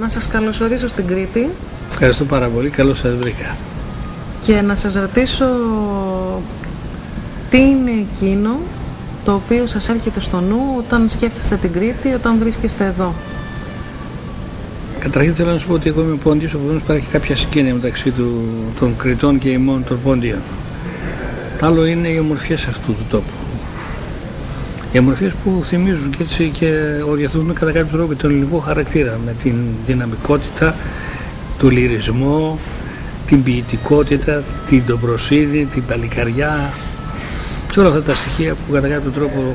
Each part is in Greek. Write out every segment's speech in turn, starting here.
Να σας καλωσορίσω στην Κρήτη. Ευχαριστώ πάρα πολύ. Καλώς σας βρήκα. Και να σας ρωτήσω τι είναι εκείνο το οποίο σας έρχεται στο νου όταν σκέφτεστε την Κρήτη, όταν βρίσκεστε εδώ; Καταρχήν θέλω να σου πω ότι εγώ είμαι πόντιος, οπότε υπάρχει κάποια συγγένεια μεταξύ του, των Κρητών και ημών των πόντιων. Το άλλο είναι οι ομορφιές αυτού του τόπου. Οι ομορφιές που θυμίζουν και έτσι και οριαθούν κατά κάποιο τρόπο τον ελληνικό χαρακτήρα με την δυναμικότητα, τον λυρισμό, την ποιητικότητα, την dobrοσύνη, την παλικαριά και όλα αυτά τα στοιχεία που κατά κάποιο τρόπο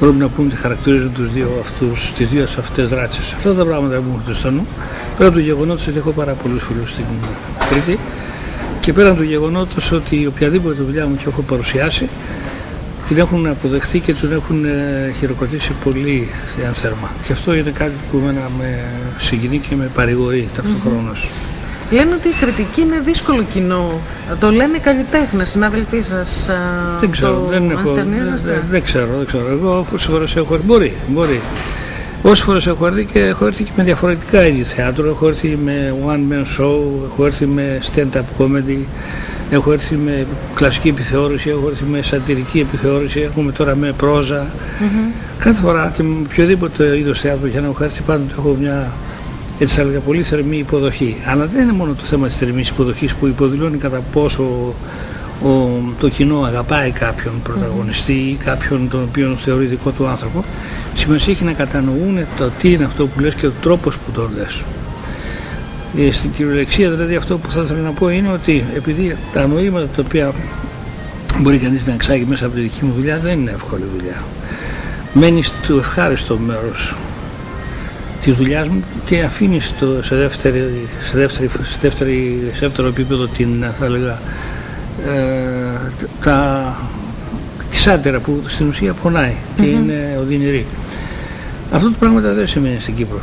μπορούμε να πούμε ότι χαρακτηρίζουν τους δύο αυτούς, τις δύο αυτές δράτσες. Αυτά τα πράγματα που έχουν στο νου, πέρα του γεγονότος ότι έχω πάρα πολλούς φίλους στην Κρήτη και πέραν του γεγονότος ότι οποιαδήποτε δουλειά μου και έχω παρουσιάσει την έχουν αποδεχθεί και την έχουν ε, χειροκροτήσει πολύ θέρμα. Και αυτό είναι κάτι που εμένα με συγκινεί και με παρηγορεί ταυτόχρονος. Λένε ότι η κριτική είναι δύσκολο κοινό. Το λένε οι καλλιτέχνες, συνάδελφοί σας. Δεν ξέρω, δεν, έχω, δεν, δεν, ξέρω, δεν ξέρω. Εγώ όσε φορές έχω έρθει, μπορεί, μπορεί. Όσε φορές έχω έρθει και έχω έρθει και με διαφορετικά είδη θέατρο. Έχω έρθει με one man show, έχω έρθει με stand-up comedy, έχω έρθει με κλασική επιθεώρηση, έχω έρθει με σατυρική επιθεώρηση, έχουμε τώρα με πρόζα. Mm-hmm. Κάθε φορά και με οποιοδήποτε είδος θέατρο για να έχω έρθει πάντοτε έχω μια έτσι θα έλεγα πολύ θερμή υποδοχή. Αλλά δεν είναι μόνο το θέμα της θερμής υποδοχής που υποδηλώνει κατά πόσο ο, το κοινό αγαπάει κάποιον πρωταγωνιστή ή κάποιον τον οποίο θεωρεί δικό του άνθρωπο. Σημασία έχει να κατανοούν το τι είναι αυτό που λες και ο τρόπος που το λες. Ε, στην κυριολεξία δηλαδή αυτό που θα ήθελα να πω είναι ότι επειδή τα νοήματα τα οποία μπορεί κανείς να εξάγει μέσα από τη δική μου δουλειά δεν είναι εύκολη δουλειά. Μένει στο ευχάριστο μέρος της δουλειάς μου και αφήνει στο, σε, δεύτερη, σε, δεύτερη, σε, δεύτερη, σε δεύτερο επίπεδο την, θα έλεγα, ε, τα, τη σάτερα που στην ουσία πονάει και mm-hmm. είναι οδυνηρή. Αυτό το πράγμα δεν σημαίνει στην Κύπρο,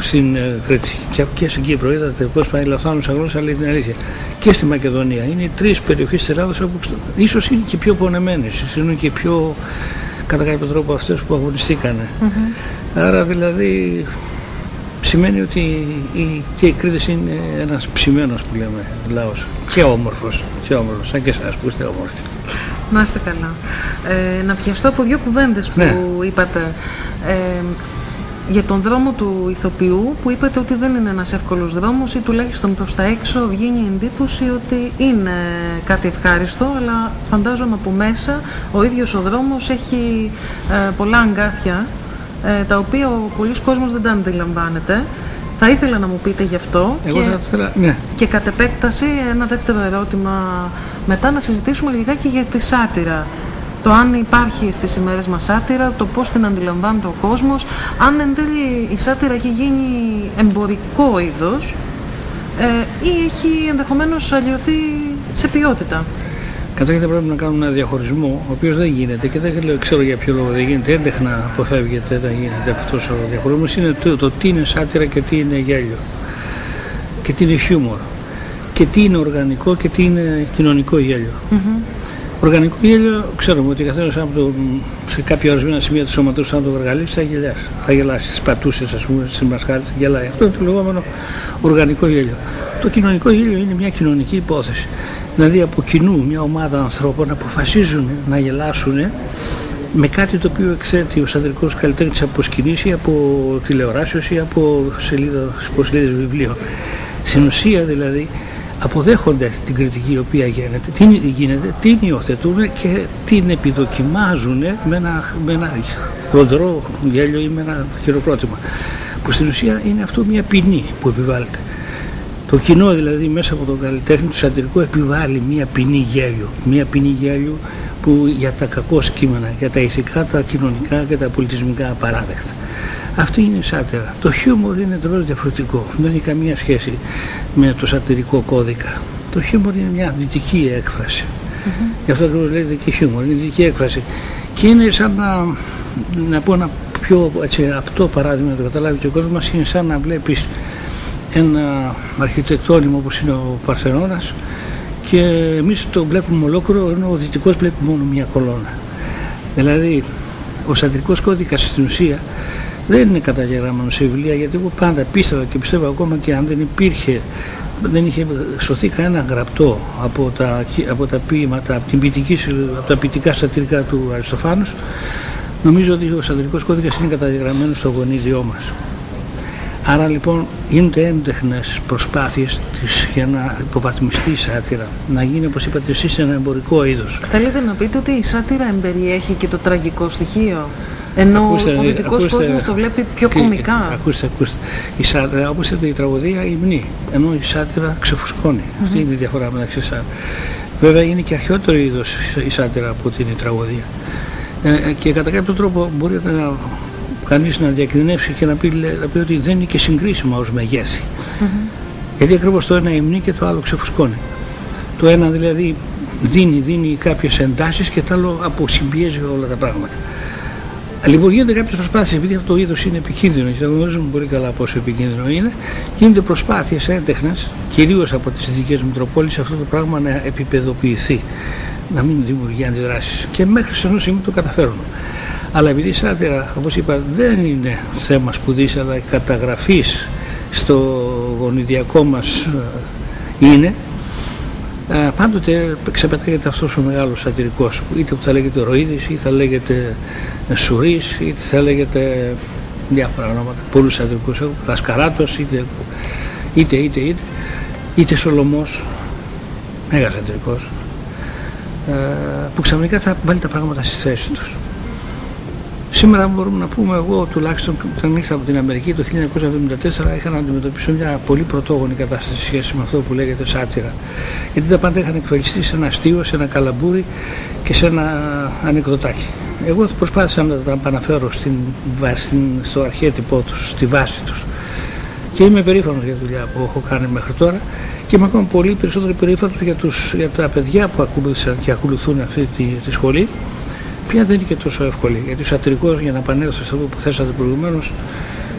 στην ε, Κρήτη και, και στην Κύπρο. Είδατε πώς πάει λαθάνουσα γλώσσα, λέει την αλήθεια. Και στη Μακεδονία. Είναι οι τρεις περιοχές της Ελλάδας όπου ίσως είναι και πιο πονεμένες, είναι και πιο κατά κάποιο τρόπο αυτές που αγωνιστήκανε. Mm-hmm. Άρα δηλαδή σημαίνει ότι η, και η Κρήτη είναι ένας ψημένος που λέμε λαός και όμορφος, και όμορφος, σαν και εσάς που είστε όμορφοι. Να είστε καλά. Ε, να πιαστώ από δύο κουβέντες που ναι. είπατε. Ε, για τον δρόμο του ηθοποιού που είπατε ότι δεν είναι ένας εύκολος δρόμος ή τουλάχιστον προς τα έξω βγαίνει η εντύπωση ότι είναι κάτι ευχάριστο αλλά φαντάζομαι από μέσα ο ίδιος ο δρόμος έχει ε, πολλά αγκάθια ε, τα οποία ο πολλής κόσμος δεν τα αντιλαμβάνεται. Θα ήθελα να μου πείτε γι' αυτό Εγώ και, θα ήθελα, ναι. και κατ' επέκταση ένα δεύτερο ερώτημα μετά να συζητήσουμε λιγάκι για τη σάτυρα. Το αν υπάρχει στις ημέρες μας σάτυρα, το πώς την αντιλαμβάνεται ο κόσμος, αν εν τέλει η σάτυρα έχει γίνει εμπορικό είδος ε, ή έχει ενδεχομένως αλλοιωθεί σε ποιότητα. Καταρχήν θα πρέπει να κάνουμε ένα διαχωρισμό, ο οποίος δεν γίνεται και δεν ξέρω για ποιο λόγο δεν γίνεται. Έντεχνα αποφεύγεται, δεν γίνεται αυτός ο διαχωρισμός. Είναι το, το τι είναι σάτυρα και τι είναι γέλιο. Και τι είναι χιούμορ. Και τι είναι οργανικό και τι είναι κοινωνικό γέλιο. Mm-hmm. Οργανικό γέλιο ξέρουμε ότι καθένας σε κάποια ορισμένα σημεία του σώματος, αν το βαργαλίσει, θα γελάσει. Θα γελάσεις στις πατούσες, ας πούμε, στις μασχάλες, γελάει. Αυτό είναι το λεγόμενο οργανικό γέλιο. Το κοινωνικό γέλιο είναι μια κοινωνική υπόθεση δηλαδή από κοινού μια ομάδα ανθρώπων αποφασίζουν να γελάσουν με κάτι το οποίο εξέτει ο αντρικός καλλιτέχνης από σκηνής ή από τηλεοράσεως ή από σελίδα, σελίδες βιβλίων. Στην ουσία δηλαδή αποδέχονται την κριτική η οποία γίνεται, την, γίνεται, την υιοθετούν και την επιδοκιμάζουν με ένα, με ένα χοντρό γέλιο ή με ένα χειροκρότημα. Που στην ουσία είναι αυτό μια ποινή που επιβάλλεται. Το κοινό δηλαδή μέσα από τον καλλιτέχνη του σατυρικού επιβάλλει μία ποινή γέλιο. Μία ποινή γέλιο που για τα κακό κείμενα, για τα ηθικά, τα κοινωνικά και τα πολιτισμικά απαράδεκτα. Αυτό είναι σάτερα. Το χιούμορ είναι τελώς διαφορετικό. Δεν έχει καμία σχέση με το σατυρικό κώδικα. Το χιούμορ είναι μια δυτική έκφραση. Mm-hmm. Γι' αυτό ακριβώς λέγεται και χιούμορ, είναι δυτική έκφραση. Και είναι σαν να, να πω ένα πιο έτσι, απτό παράδειγμα να το καταλάβει και ο κόσμος μας, είναι σαν να βλέπεις ένα αρχιτεκτόνιμο όπως είναι ο Παρθενώνας και εμείς το βλέπουμε ολόκληρο ενώ ο Δυτικός βλέπει μόνο μια κολόνα. Δηλαδή ο σαντρικός κώδικας στην ουσία δεν είναι καταγεγραμμένο σε βιβλία γιατί εγώ πάντα πίστευα και πιστεύω ακόμα και αν δεν υπήρχε δεν είχε σωθεί κανένα γραπτό από τα, από τα ποίηματα, από, την ποιητική, από τα ποιητικά σατυρικά του Αριστοφάνους νομίζω ότι ο σατυρικός κώδικας είναι καταγεγραμμένος στο γονίδιό μας. Άρα λοιπόν γίνονται έντεχνες προσπάθειες της για να υποβαθμιστεί η σάτυρα, να γίνει όπως είπατε εσείς ένα εμπορικό είδος. Θέλετε να πείτε ότι η σάτυρα εμπεριέχει και το τραγικό στοιχείο. Ενώ ακούστε, ο δυτικό κόσμος το βλέπει πιο και, κομικά; Ακούστε, ακούστε. Η σάτυρα, όπως η τραγωδία υμνεί, ενώ η σάτυρα ξεφουσκώνει. Mm-hmm. Αυτή είναι η διαφορά μεταξύ σάτυρα. Βέβαια είναι και αρχαιότερο είδος η σάτυρα από την τραγωδία. Ε, ε, και κατά κάποιο τρόπο μπορεί να κανείς να διακινδυνεύσει και να πει, να πει ότι δεν είναι και συγκρίσιμα ως μεγέθη. Mm-hmm. Γιατί ακριβώς το ένα υμνεί και το άλλο ξεφουσκώνει. Το ένα δηλαδή δίνει, δίνει κάποιες εντάσεις και το άλλο αποσυμπιέζει όλα τα πράγματα. Λοιπόν, γίνονται κάποιες προσπάθειες, επειδή αυτό το είδος είναι επικίνδυνο και γνωρίζουμε πολύ καλά πόσο επικίνδυνο είναι, γίνονται προσπάθειες έντεχνε, κυρίως από τις δυτικές Μητροπόλεις, αυτό το πράγμα να επίπεδοποιηθεί, να μην δημιουργεί αντιδράσεις. Και μέχρι σε ενός σημείο το καταφέρουν. Αλλά επειδή η σάτυρα, όπως είπα, δεν είναι θέμα σπουδής, αλλά καταγραφής στο γονιδιακό μας ε, είναι, ε, πάντοτε ξεπετάγεται αυτός ο μεγάλος σατυρικός είτε που θα λέγεται Ροίδης είτε θα λέγεται Σουρίς είτε θα λέγεται διάφορα ονόματα πολλούς σατυρικούς έχουν Λασκαράτος είτε είτε είτε είτε, είτε Σολομός μέγας σατυρικός ε, που ξαφνικά θα βάλει τα πράγματα στη θέση τους Σήμερα μπορούμε να πούμε εγώ τουλάχιστον όταν ήρθα από την Αμερική το 1974 είχα να αντιμετωπίσω μια πολύ πρωτόγονη κατάσταση σε σχέση με αυτό που λέγεται σάτυρα. Γιατί τα πάντα είχαν εκφραστεί σε ένα αστείο, σε ένα καλαμπούρι και σε ένα ανεκδοτάκι. Εγώ προσπάθησα να τα επαναφέρω στην, στην, στο αρχέτυπό τους, στη βάση τους. Και είμαι περήφανος για τη δουλειά που έχω κάνει μέχρι τώρα και είμαι ακόμα πολύ περισσότερο περήφανος για, τους, για τα παιδιά που ακολούθησαν και ακολουθούν αυτή τη, τη σχολή πια δεν είναι και τόσο εύκολη. Γιατί ο σατρικό, για να επανέλθω σε αυτό που θέσατε προηγουμένως,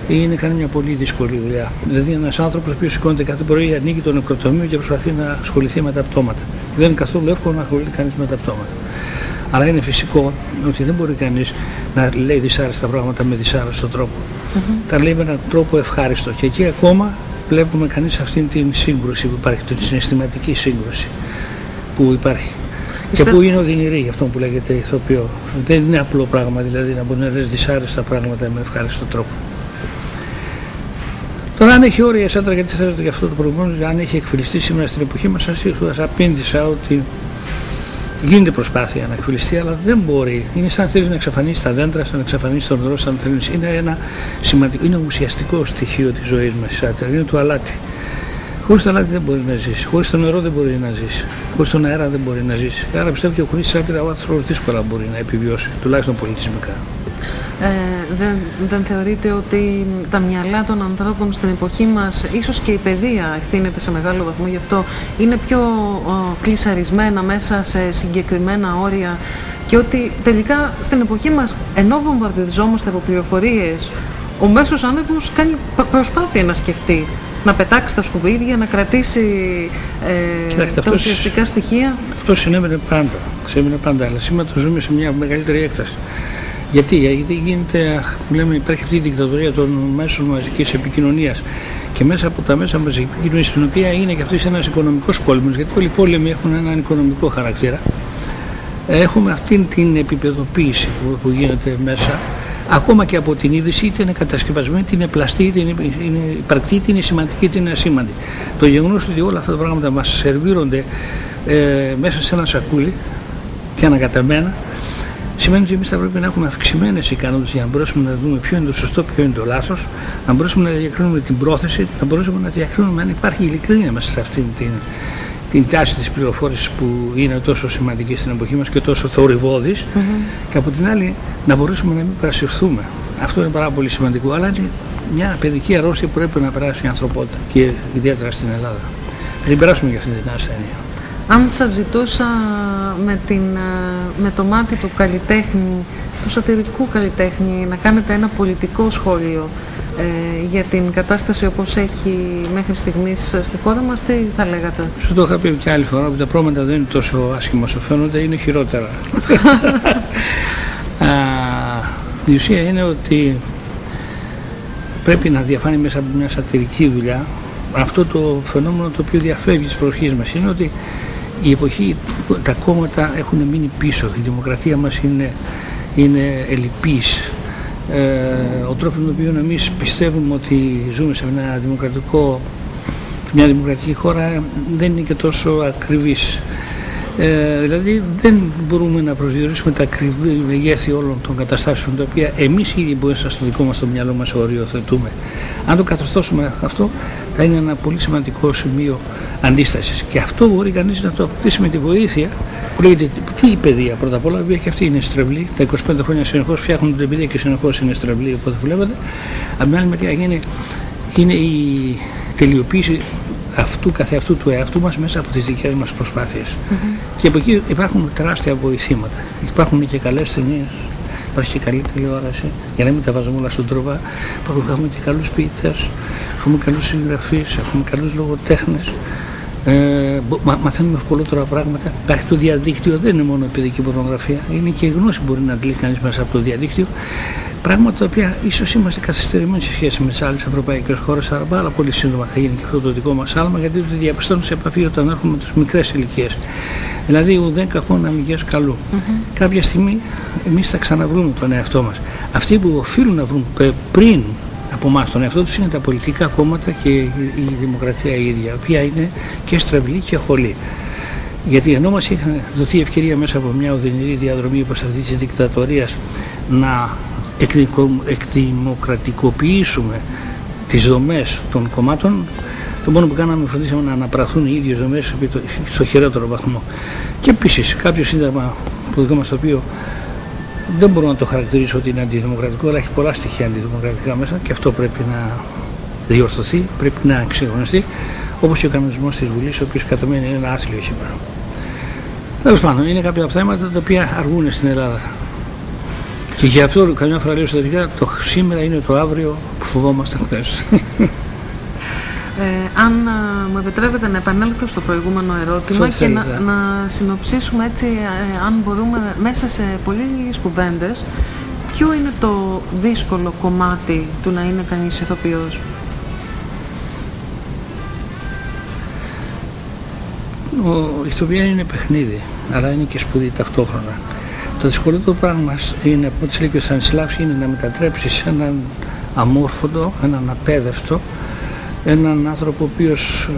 είναι κάνει μια πολύ δύσκολη δουλειά. Δηλαδή, ένας άνθρωπος ο οποίος σηκώνεται κάθε πρωί, ανοίγει το νεκροτομείο και προσπαθεί να ασχοληθεί με τα πτώματα. Δεν είναι καθόλου εύκολο να ασχολείται κανείς με τα πτώματα. Αλλά είναι φυσικό ότι δεν μπορεί κανείς να λέει δυσάρεστα πράγματα με δυσάρεστο τρόπο. Mm-hmm. Τα λέει με έναν τρόπο ευχάριστο. Και εκεί ακόμα βλέπουμε κανείς αυτή την σύγκρουση που υπάρχει, την συναισθηματική σύγκρουση που υπάρχει. Και πού είναι οδυνηρή για αυτό που λέγεται ηθοποιό. Δεν είναι απλό πράγμα δηλαδή να μπορεί να λες δυσάρεστα πράγματα με ευχάριστο τρόπο. Τώρα αν έχει όρια σάντρα γιατί θέλετε για αυτό το προηγούμενο, αν έχει εκφυλιστεί σήμερα στην εποχή μας, σας απήντησα ότι γίνεται προσπάθεια να εκφυλιστεί, αλλά δεν μπορεί. Είναι σαν θέλεις να εξαφανίσεις τα δέντρα, σαν να εξαφανίσεις τον νερό, σαν θέλεις. Είναι ένα σημαντικό, είναι ουσιαστικό στοιχείο της ζωής μας η σάτρα, είναι το αλάτι. Χωρίς το αλάτι δεν μπορεί να ζήσει, χωρίς το νερό δεν μπορεί να ζήσει, χωρίς τον αέρα δεν μπορεί να ζήσει. Άρα πιστεύω ότι χωρίς άντρας ο άνθρωπος δύσκολα μπορεί να επιβιώσει, τουλάχιστον πολιτισμικά. Ε, δεν, δεν θεωρείτε ότι τα μυαλά των ανθρώπων στην εποχή μας, ίσως και η παιδεία ευθύνεται σε μεγάλο βαθμό γι' αυτό, είναι πιο ο, κλεισαρισμένα μέσα σε συγκεκριμένα όρια και ότι τελικά στην εποχή μας ενώ βομβαρδιζόμαστε από πληροφορίες ο μέσος άνθρωπος κάνει προσπάθεια να σκεφτεί να πετάξει τα σκουπίδια, να κρατήσει ε, Κοιτάξτε, τα ουσιαστικά στοιχεία. Αυτός συνέβαινε πάντα. Συνέβαινε πάντα. Αλλά σήμερα το ζούμε σε μια μεγαλύτερη έκταση. Γιατί, γιατί γίνεται, λέμε, υπάρχει αυτή η δικτατορία των μέσων μαζικής επικοινωνίας και μέσα από τα μέσα μαζικής επικοινωνίας, στην οποία είναι και αυτός ένας οικονομικός πόλεμος, γιατί όλοι οι πόλεμοι έχουν έναν οικονομικό χαρακτήρα. Έχουμε αυτή την επίπεδοποίηση που, που γίνεται μέσα ακόμα και από την είδηση είτε είναι κατασκευασμένη, είτε είναι πλαστή, είτε είναι, είναι υπαρκτή, είτε είναι σημαντική, είτε είναι ασήμαντη. Το γεγονός ότι όλα αυτά τα πράγματα μας σερβίρονται ε, μέσα σε ένα σακούλι και ανακατεμένα σημαίνει ότι εμείς θα πρέπει να έχουμε αυξημένες ικανότητες για να μπορέσουμε να δούμε ποιο είναι το σωστό, ποιο είναι το λάθος, να μπορέσουμε να διακρίνουμε την πρόθεση, να μπορέσουμε να διακρίνουμε αν υπάρχει ειλικρίνεια μέσα σε αυτή την, την τάση της πληροφόρησης που είναι τόσο σημαντική στην εποχή μας και τόσο θορυβόδης mm -hmm. και από την άλλη να μπορέσουμε να μην παρασυρθούμε. Αυτό είναι πάρα πολύ σημαντικό, αλλά είναι μια παιδική αρρώστια που πρέπει να περάσει η ανθρωπότητα και ιδιαίτερα στην Ελλάδα. Θα την περάσουμε για αυτή την ασθένεια. Αν σας ζητούσα με, την, με το μάτι του καλλιτέχνη, του σατυρικού καλλιτέχνη, να κάνετε ένα πολιτικό σχόλιο ε, για την κατάσταση όπως έχει μέχρι στιγμής στη χώρα μας, τι θα λέγατε; Σου το είχα πει και άλλη φορά, ότι τα πράγματα δεν είναι τόσο άσχημα όσο φαίνονται, είναι χειρότερα. Α, η ουσία είναι ότι πρέπει να διαφάνει μέσα από μια σατυρική δουλειά. Αυτό το φαινόμενο το οποίο διαφεύγει της προχής μας είναι ότι η εποχή, τα κόμματα έχουν μείνει πίσω, η δημοκρατία μας είναι, είναι ελλειπής. Ε, ο τρόπος με τον οποίο εμείς πιστεύουμε ότι ζούμε σε ένα δημοκρατικό, μια δημοκρατική χώρα δεν είναι και τόσο ακριβής. Ε, δηλαδή δεν μπορούμε να προσδιορίσουμε τα ακριβή μεγέθη όλων των καταστάσεων τα οποία εμείς ήδη μπορούμε στο δικό μας το μυαλό μας οριοθετούμε. Αν το κατορθώσουμε αυτό θα είναι ένα πολύ σημαντικό σημείο αντίστασης και αυτό μπορεί κανείς να το αποκτήσει με τη βοήθεια που λέγεται τι η παιδεία πρώτα απ' όλα, η και αυτή είναι στρεβλή. Τα 25 χρόνια συνεχώς φτιάχνουν την παιδεία και συνεχώς είναι στρεβλή οπότε βλέπετε. Από την άλλη μεριά είναι, είναι η τελειοποίηση αυτού καθεαυτού του εαυτού μας μέσα από τις δικές μας προσπάθειες. Mm -hmm. Και από εκεί υπάρχουν τεράστια βοηθήματα. Υπάρχουν και καλές ταινίες, υπάρχει και καλή τηλεόραση, για να μην τα βάζουμε όλα στον τροβά. Έχουμε και καλούς ποιητές, έχουμε καλούς συγγραφείς, έχουμε καλούς λογοτέχνες. Ε, μα, μαθαίνουμε ευκολότερα πράγματα. Υπάρχει το διαδίκτυο, δεν είναι μόνο η παιδική πορνογραφία, είναι και η γνώση που μπορεί να αντλήσει κανείς μέσα από το διαδίκτυο. Πράγματα τα οποία ίσως είμαστε καθυστερημένοι σε σχέση με τις άλλες ευρωπαϊκές χώρες, αλλά πάρα πολύ σύντομα θα γίνει και αυτό το δικό μας άλμα, γιατί το διαπιστώνω σε επαφή όταν έρχομαι με τις μικρές ηλικίες. Δηλαδή, ουδέν κακόν αμυγέ καλού. Mm -hmm. Κάποια στιγμή εμείς θα ξαναβρούμε τον εαυτό μας. Αυτοί που οφείλουν να βρουν πριν από εμάς τον εαυτό τους είναι τα πολιτικά κόμματα και η δημοκρατία η ίδια, η οποία είναι και στραβλή και χολή. Γιατί ενώ μας είχε δοθεί ευκαιρία μέσα από μια οδυνηρή διαδρομή όπω αυτή της δικτατορίας να εκδημοκρατικοποιήσουμε τις δομές των κομμάτων το μόνο που κάναμε φροντίσαμε να αναπραχθούν οι ίδιες δομές στο χειρότερο βαθμό. Και επίσης κάποιο σύνταγμα το δικό μας το οποίο δεν μπορώ να το χαρακτηρίσω ότι είναι αντιδημοκρατικό αλλά έχει πολλά στοιχεία αντιδημοκρατικά μέσα και αυτό πρέπει να διορθωθεί, πρέπει να εξυγχρονιστεί όπως και ο κανονισμός της Βουλής ο οποίος κατά είναι ένα άθλιο σήμερα. Τέλος πάντων, είναι κάποια θέματα τα οποία αργούν στην Ελλάδα. Και γι' αυτό καμιά φορά λέω εσωτερικά το σήμερα είναι το αύριο που φοβόμαστε χθε. Ε, αν α, μου επιτρέπετε να επανέλθω στο προηγούμενο ερώτημα και να, να συνοψίσουμε έτσι, ε, αν μπορούμε, μέσα σε πολύ κουβέντες, ποιο είναι το δύσκολο κομμάτι του να είναι κανείς ηθοποιός; Ο ηθοποιία είναι παιχνίδι, αλλά είναι και σπουδή ταυτόχρονα. Το δυσκολότερο πράγμα είναι, από ό,τι λέει και ο είναι να μετατρέψεις έναν αμόρφωτο, έναν απέδευτο, έναν άνθρωπο ο οποίος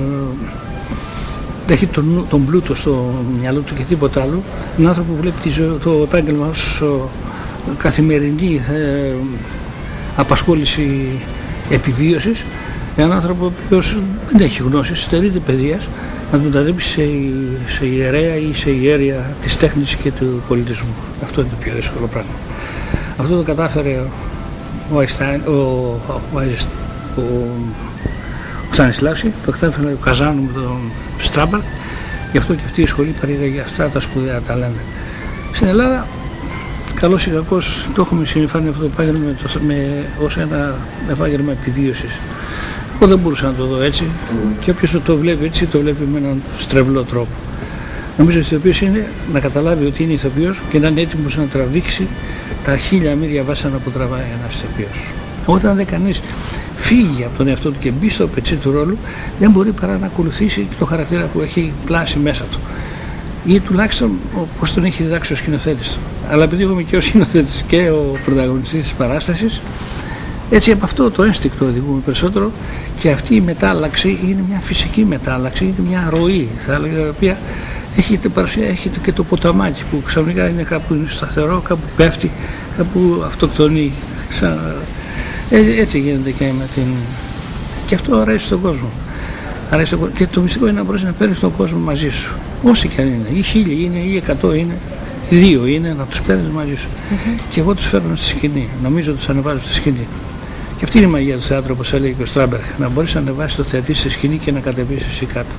ε, έχει τον, τον πλούτο στο μυαλό του και τίποτα άλλο, έναν άνθρωπο που βλέπει το επάγγελμα ως καθημερινή ε, απασχόληση επιβίωσης, έναν άνθρωπο ο οποίος δεν έχει γνώση, στερείται παιδείας, να τον ταδέψει σε, σε ιερέα ή σε ιέρια της τέχνης και του πολιτισμού. Αυτό είναι το πιο δύσκολο πράγμα. Αυτό το κατάφερε ο Αϊστάιν, ο, ο, ο, ο Ξανισλάση, το κατάφερε ο Καζάνου με τον Στράμπαρ, γι' αυτό και αυτή η σχολή παρήγαγε αυτά τα σπουδαία ταλέντα. Στην Ελλάδα, καλώς ή κακώς, το έχουμε συνειφάνει αυτό το επάγγελμα με, ως ένα επάγγελμα επιβίωσης. Εγώ δεν μπορούσα να το δω έτσι και όποιος το, το βλέπει έτσι το βλέπει με έναν στρεβλό τρόπο. Νομίζω ότι ο οποίος είναι να καταλάβει ότι είναι ηθοποιός και να είναι έτοιμος να τραβήξει τα χίλια μύρια βάσανα που τραβάει ένας ηθοποιός. Όταν δεν κανείς φύγει από τον εαυτό του και μπει στο πετσί του ρόλου, δεν μπορεί παρά να ακολουθήσει το χαρακτήρα που έχει πλάσει μέσα του. Ή τουλάχιστον όπως τον έχει διδάξει ο σκηνοθέτης του. Αλλά επειδή εγώ είμαι και ο σκηνοθέτης και ο πρωταγωνιστής της παράστασης, έτσι από αυτό το ένστικτο οδηγούμε περισσότερο και αυτή η μετάλλαξη είναι μια φυσική μετάλλαξη, είναι μια ροή θα έλεγα, η οποία έχει την παρουσία, έχει και το ποταμάκι που ξαφνικά είναι κάπου είναι σταθερό, κάπου πέφτει, κάπου αυτοκτονεί. Σαν... Ε, έτσι γίνεται και με την... Και αυτό αρέσει στον κόσμο. Αρέσει στον κόσμο. Και το μυστικό είναι να μπορέσει να παίρνει τον κόσμο μαζί σου. Όσοι και αν είναι, ή χίλιοι είναι, ή εκατό είναι, δύο είναι, να τους παίρνεις μαζί σου. Mm-hmm. Και εγώ τους φέρνω στη σκηνή. Νομίζω τους ανεβάζω στη σκηνή. Και αυτή είναι η μαγεία του θεάτρου, όπως έλεγε και ο Στράμπερ, να μπορείς να ανεβάσεις το θεατή στη σκηνή και να κατεβείς εσύ κάτω.